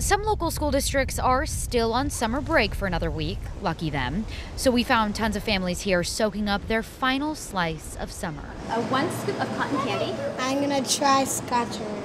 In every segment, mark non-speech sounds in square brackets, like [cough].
Some local school districts are still on summer break for another week. Lucky them. So we found tons of families here soaking up their final slice of summer. Uh, one scoop of cotton candy. I'm gonna try scotcheroo.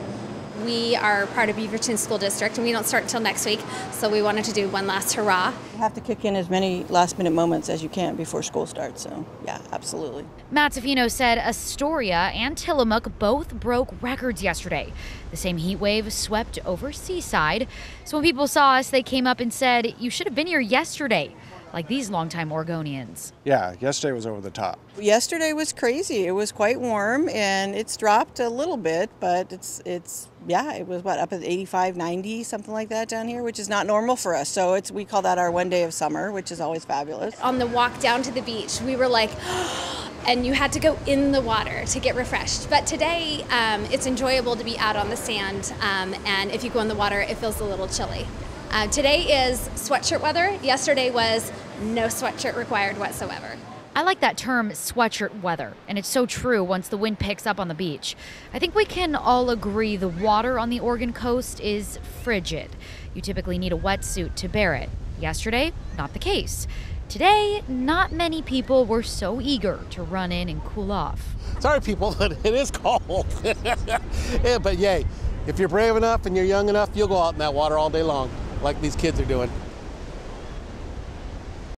We are part of Beaverton School District and we don't start until next week, so we wanted to do one last hurrah. You have to kick in as many last minute moments as you can before school starts, so yeah, absolutely. Matt Zaffino said Astoria and Tillamook both broke records yesterday. The same heat wave swept over Seaside. So when people saw us, they came up and said, You should have been here yesterday like these longtime Oregonians. Yeah, yesterday was over the top. Yesterday was crazy. It was quite warm and it's dropped a little bit, but it's it's yeah, it was what up at 85, 90, something like that down here, which is not normal for us. So it's we call that our one day of summer, which is always fabulous. On the walk down to the beach, we were like [gasps] and you had to go in the water to get refreshed. But today, um, it's enjoyable to be out on the sand, um, and if you go in the water, it feels a little chilly. Uh, today is sweatshirt weather. Yesterday was no sweatshirt required whatsoever. I like that term sweatshirt weather, and it's so true once the wind picks up on the beach. I think we can all agree the water on the Oregon coast is frigid. You typically need a wetsuit to bear it. Yesterday, not the case. Today, not many people were so eager to run in and cool off. Sorry, people, [laughs] but it is cold. [laughs] yeah, but yay, if you're brave enough and you're young enough, you'll go out in that water all day long, like these kids are doing.